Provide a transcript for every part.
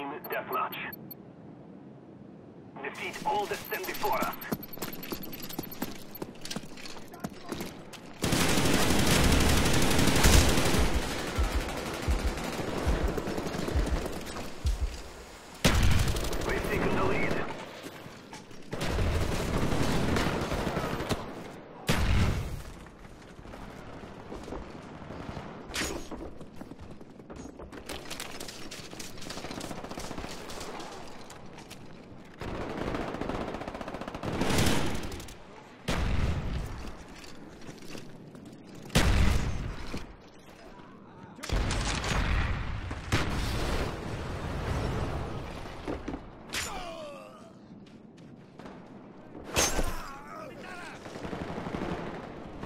Team Deathmatch. Defeat all that stand before us.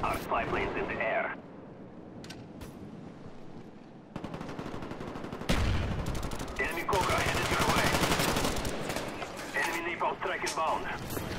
Our spy plane's in the air. Enemy Cobra headed your way. Enemy napalm strike inbound.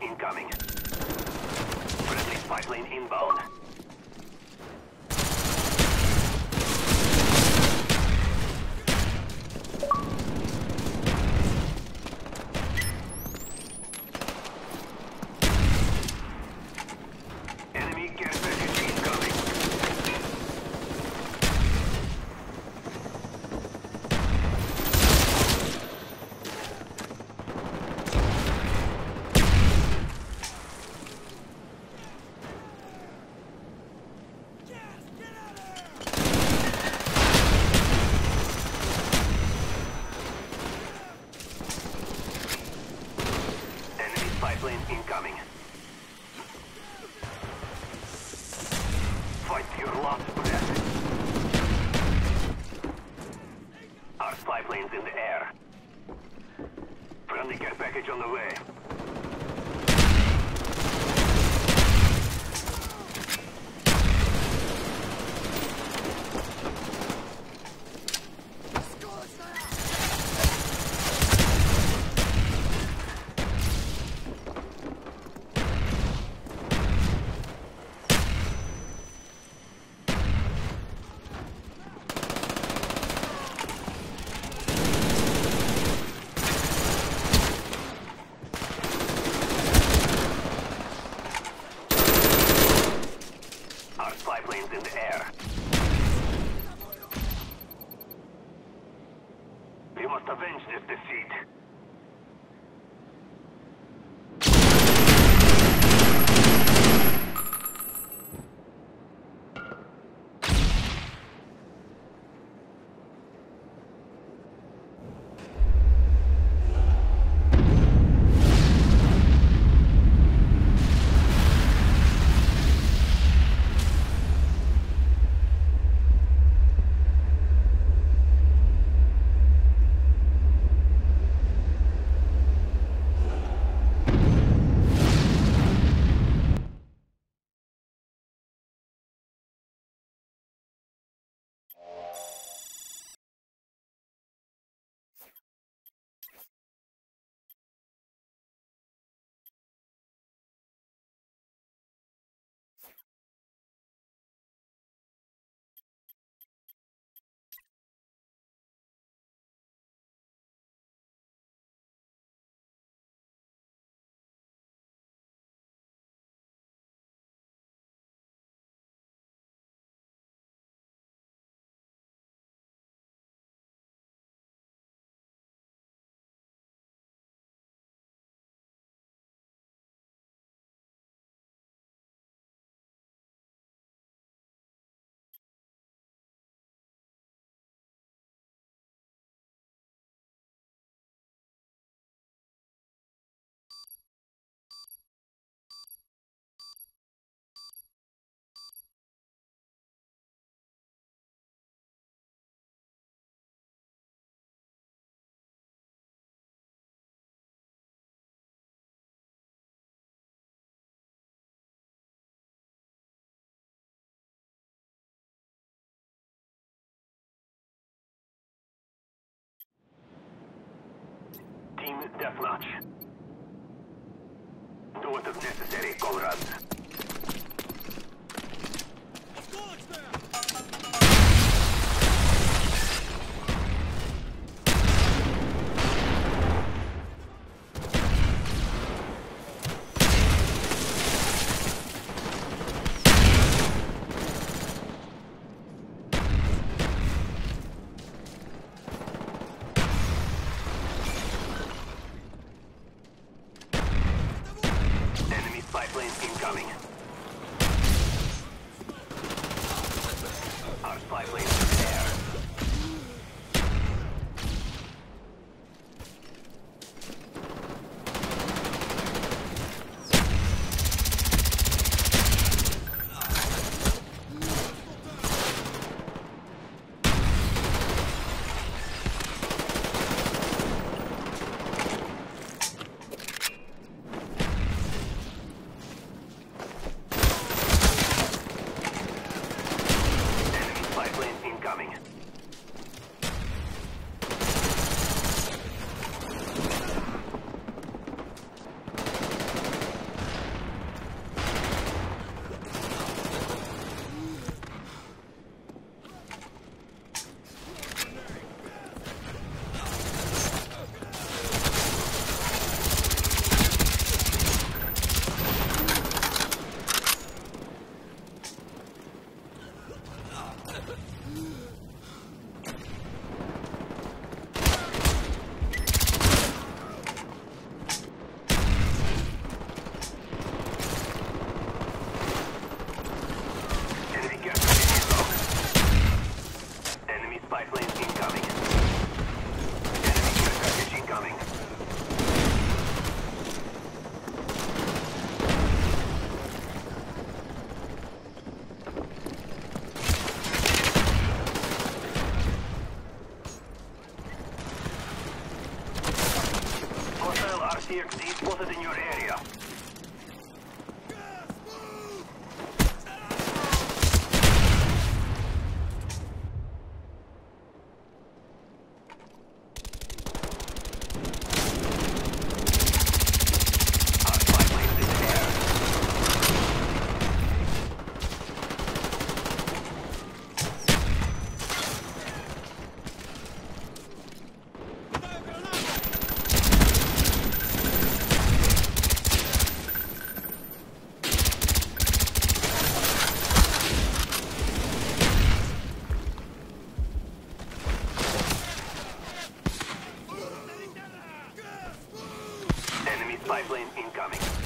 Incoming. Friendly spy plane inbound. Enemy care package incoming. Enemy spy incoming. Fight your last breath. Our spy plane's in the air. Friendly care package on the way. Team Deathmatch. Do it if necessary, comrades. TXD spotted in your area. Airplane incoming.